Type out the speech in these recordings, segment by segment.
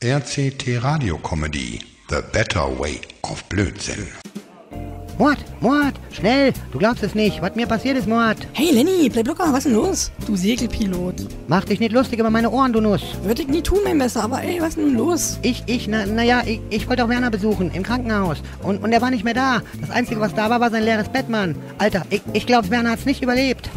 RCT Radio Comedy The Better Way of Blödsinn. Mord, Mord, schnell! Du glaubst es nicht, was mir passiert ist, Mord. Hey Lenny, bleib locker, was ist denn los? Du Segelpilot. Mach dich nicht lustig über meine Ohren, du Nuss. Würde ich nie tun, mein Messer, aber ey, was ist denn los? Ich, ich, na, naja, ich, ich wollte auch Werner besuchen, im Krankenhaus. Und, und er war nicht mehr da. Das Einzige, was da war, war sein leeres Bett, Mann. Alter, ich, ich glaube, Werner hat's nicht überlebt.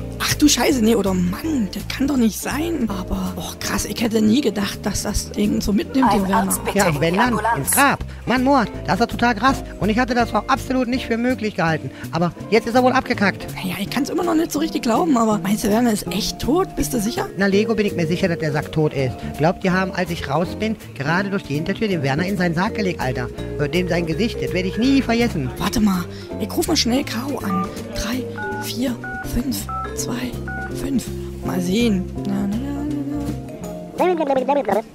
Du Scheiße, nee, oder Mann, das kann doch nicht sein. Aber, oh krass, ich hätte nie gedacht, dass das Ding so mitnimmt, den Werner. Ja, wenn dann, ins Grab. Mann, Mord, das war total krass. Und ich hatte das auch absolut nicht für möglich gehalten. Aber jetzt ist er wohl abgekackt. Naja, ich kann es immer noch nicht so richtig glauben, aber meinst du, Werner ist echt tot? Bist du sicher? Na, Lego bin ich mir sicher, dass der Sack tot ist. Glaubt, die haben, als ich raus bin, gerade durch die Hintertür den Werner in seinen Sarg gelegt, Alter. Äh, Dem sein Gesicht, das werde ich nie vergessen. Warte mal, ich ruf mal schnell Caro an. Drei, vier, fünf, zwei, fünf. Mal sehen. Na, na, na.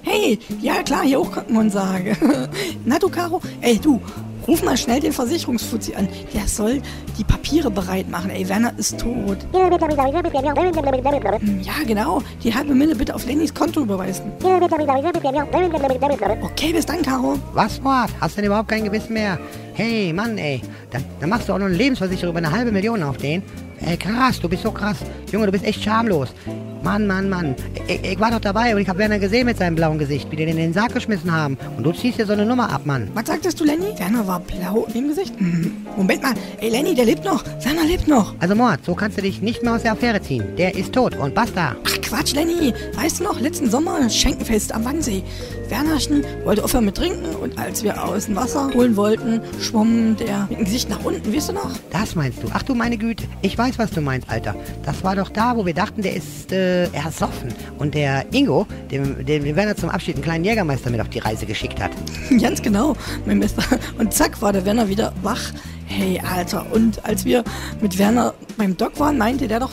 Hey, ja klar, hier auch Krankenhansage. Na du, Caro? Ey, du, ruf mal schnell den Versicherungsfuzzi an. Der soll die Papiere bereit machen. Ey, Werner ist tot. Hm, Ja, genau. Die halbe Mille bitte auf Lennys Konto überweisen. Okay, bis dann, Caro. Was, Mord? Hast du denn überhaupt kein Gewissen mehr? Hey, Mann, ey. Dann, dann machst du auch noch eine Lebensversicherung über eine halbe Million auf den. Ey, krass, du bist so krass. Junge, du bist echt schamlos. Mann, Mann, Mann. Ich, ich war doch dabei und ich habe Werner gesehen mit seinem blauen Gesicht, wie die den in den Sarg geschmissen haben. Und du ziehst dir so eine Nummer ab, Mann. Was sagtest du, Lenny? Werner war blau im Gesicht? Hm. Moment mal. Ey, Lenny, der lebt noch. Werner lebt noch. Also, Mord, so kannst du dich nicht mehr aus der Affäre ziehen. Der ist tot und basta. Ach Quatsch, Lenny. Weißt du noch, letzten Sommer Schenkenfest am Wannsee. Wernerchen wollte aufhören mit Trinken und als wir aus dem Wasser holen wollten, schwamm der mit dem Gesicht nach unten, weißt du noch? Das meinst du? Ach du meine Güte. Ich weiß, was du meinst, Alter. Das war doch da, wo wir dachten, der ist äh, ersoffen. Und der Ingo, dem, dem Werner zum Abschied einen kleinen Jägermeister mit auf die Reise geschickt hat. Ganz genau, mein Bester. Und zack war der Werner wieder wach. Hey, Alter. Und als wir mit Werner beim Doc waren, meinte der doch,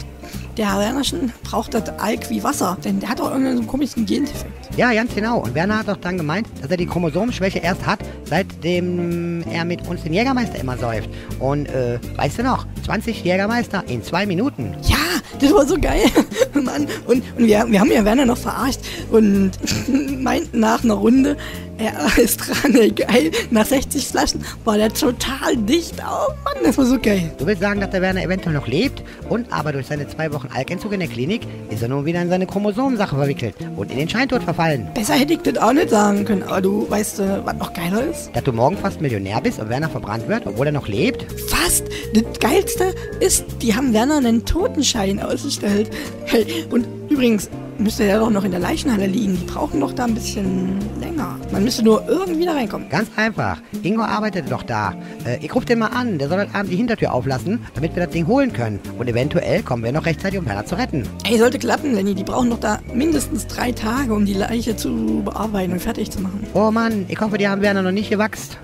der Herr Wernerchen braucht das Alk wie Wasser. Denn der hat doch irgendeinen so komischen Gendefekt. Ja, ganz genau. Und Werner hat doch dann gemeint, dass er die Chromosomenschwäche erst hat, seitdem er mit uns den Jägermeister immer säuft. Und, äh, weißt du noch, 20 Jägermeister in zwei Minuten. Ja, das war so geil. Mann. Und, und wir, wir haben ja Werner noch verarscht und meinten nach einer Runde, er ist dran, ey, geil. Nach 60 Flaschen war der total dicht. Oh Mann, das war so geil. Du willst sagen, dass der Werner eventuell noch lebt und aber durch seine zwei Wochen Alkentzug in der Klinik ist er nun wieder in seine Chromosomensache verwickelt und in den Scheintod verfallen. Besser hätte ich das auch nicht sagen können. Aber du weißt, äh, was noch geiler ist? Dass du morgen fast Millionär bist und Werner verbrannt wird, obwohl er noch lebt? Fast. Das Geilste ist, die haben Werner einen Totenschein ausgestellt. Hey, und übrigens müsste er doch noch in der Leichenhalle liegen. Die brauchen doch da ein bisschen länger. Man müsste nur irgendwie da reinkommen. Ganz einfach. Ingo arbeitet doch da. Äh, ich ruf den mal an. Der soll heute Abend die Hintertür auflassen, damit wir das Ding holen können. Und eventuell kommen wir noch rechtzeitig, um Werner zu retten. Ey, sollte klappen, Lenny. Die brauchen doch da mindestens drei Tage, um die Leiche zu bearbeiten und fertig zu machen. Oh Mann, ich hoffe, die haben Werner noch nicht gewachst.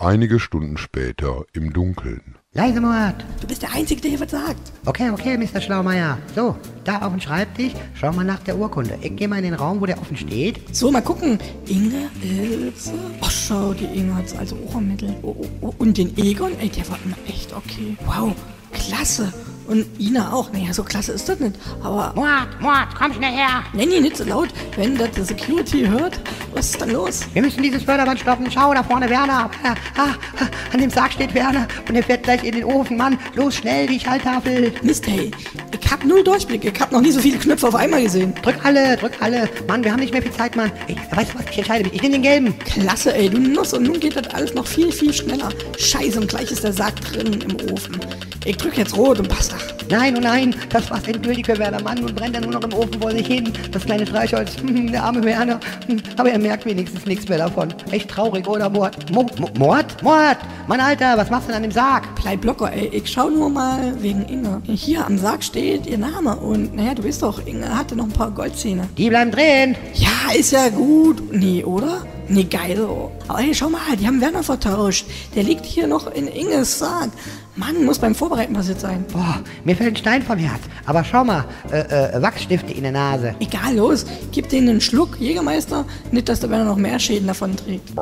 Einige Stunden später im Dunkeln. Leise, Mord. Du bist der Einzige, der hier was sagt. Okay, okay, Mr. Schlaumeier. So, da auf dem Schreibtisch, schau mal nach der Urkunde. Ich gehe mal in den Raum, wo der offen steht. So, mal gucken. Inge, Ilse. Ach, schau, die Inge hat's also auch ermittelt. Oh, oh, oh. Und den Egon, ey, der war immer echt okay. Wow, klasse. Und Ina auch. Naja, so klasse ist das nicht. Aber, Mord, Mord, komm schnell her. Nenni, nicht so laut. Wenn das der Security hört, was ist dann los? Wir müssen dieses Förderband stoppen. Schau, da vorne Werner. Ah, ah, ah, an dem Sarg steht Werner. Und er fährt gleich in den Ofen. Mann, los, schnell, die Schalltafel. Mist, hey. Ich hab null Durchblick. Ich hab noch nie so viele Knöpfe auf einmal gesehen. Drück alle, drück alle. Mann, wir haben nicht mehr viel Zeit, Mann. Ey, weißt du was, ich entscheide mich. Ich nehme den gelben. Klasse, ey, du Nuss. Und nun geht das alles noch viel, viel schneller. Scheiße, und gleich ist der Sarg drin im Ofen. Ich drück jetzt rot und basta. Nein, oh nein, das war's endgültig für Werner. Mann, nun brennt er nur noch im Ofen vor sich hin. Das kleine Streichholz, hm, der arme Werner. Hm, Aber er merkt wenigstens nichts mehr davon. Echt traurig, oder Mord? Mo Mo Mord? Mord? Mann, Alter, was machst du denn an dem Sarg? Bleib locker, ey. Ich schau nur mal wegen Inge. Hier am Sarg steht ihr Name. Und naja, du weißt doch, Inge hatte noch ein paar Goldzähne. Die bleiben drin. Ja, ist ja gut. Nee, oder? Nee, geil. so. Aber hey, schau mal, die haben Werner vertauscht. Der liegt hier noch in Inges Sarg. Mann, muss beim Vorbereiten passiert sein. Boah, mir fällt ein Stein vom Herz. Aber schau mal, äh, äh, Wachsstifte in der Nase. Egal, los, gib denen einen Schluck, Jägermeister, nicht, dass der Werner noch mehr Schäden davon trägt.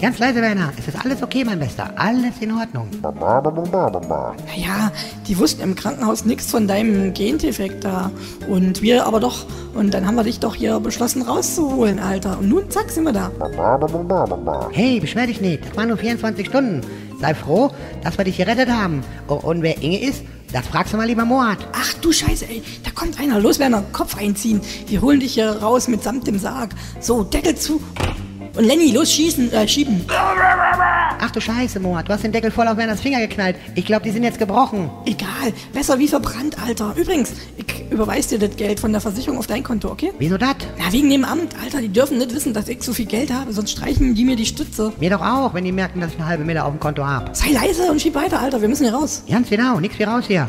Ganz leise, Werner. Es ist alles okay, mein Bester. Alles in Ordnung. Naja, die wussten im Krankenhaus nichts von deinem Gendefekt da. Und wir aber doch. Und dann haben wir dich doch hier beschlossen rauszuholen, Alter. Und nun, zack, sind wir da. Hey, beschwer dich nicht. Das waren nur 24 Stunden. Sei froh, dass wir dich gerettet haben. O- Und wer Inge ist, das fragst du mal lieber Moat. Ach du Scheiße, ey, da kommt einer. Los, Werner, Kopf einziehen. Wir holen dich hier raus mitsamt dem Sarg. So, Deckel zu. Und Lenny, los schießen, äh, schieben. Ach du Scheiße, Moat. Du hast den Deckel voll auf Werners Finger geknallt. Ich glaube, die sind jetzt gebrochen. Egal, besser wie verbrannt, Alter. Übrigens, ich überweis dir das Geld von der Versicherung auf dein Konto, okay? Wieso das? Na, wegen dem Amt, Alter. Die dürfen nicht wissen, dass ich so viel Geld habe, sonst streichen die mir die Stütze. Mir doch auch, wenn die merken, dass ich eine halbe Mille auf dem Konto hab. Sei leise und schieb weiter, Alter. Wir müssen hier raus. Ganz genau, nix wie raus hier.